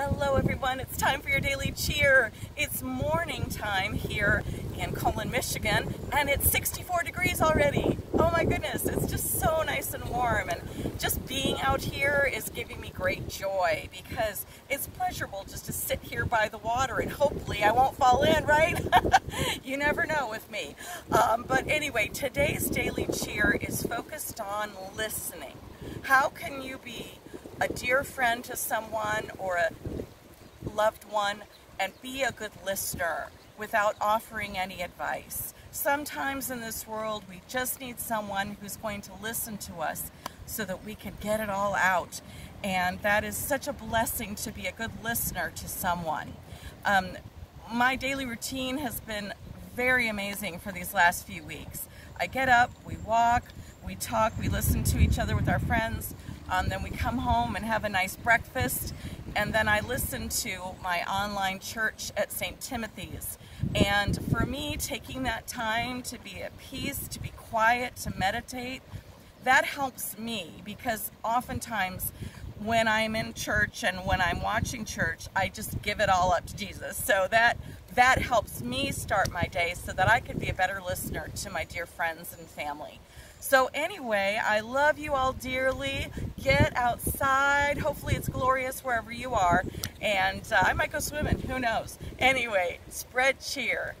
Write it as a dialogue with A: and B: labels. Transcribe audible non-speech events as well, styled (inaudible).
A: Hello everyone, it's time for your daily cheer. It's morning time here in Colon, Michigan, and it's 64 degrees already. Oh my goodness, it's just so nice and warm, and just being out here is giving me great joy because it's pleasurable just to sit here by the water and hopefully I won't fall in, right? (laughs) you never know with me. Um, but anyway, today's daily cheer is focused on listening. How can you be a dear friend to someone or a loved one and be a good listener without offering any advice. Sometimes in this world, we just need someone who's going to listen to us so that we can get it all out. And that is such a blessing to be a good listener to someone. Um, my daily routine has been very amazing for these last few weeks. I get up, we walk, we talk, we listen to each other with our friends, um, then we come home and have a nice breakfast. And then I listen to my online church at St. Timothy's. And for me, taking that time to be at peace, to be quiet, to meditate, that helps me because oftentimes when I'm in church and when I'm watching church, I just give it all up to Jesus. So that that helps me start my day so that I can be a better listener to my dear friends and family. So anyway, I love you all dearly. Get outside. Hopefully it's glorious wherever you are. And uh, I might go swimming. Who knows? Anyway, spread cheer.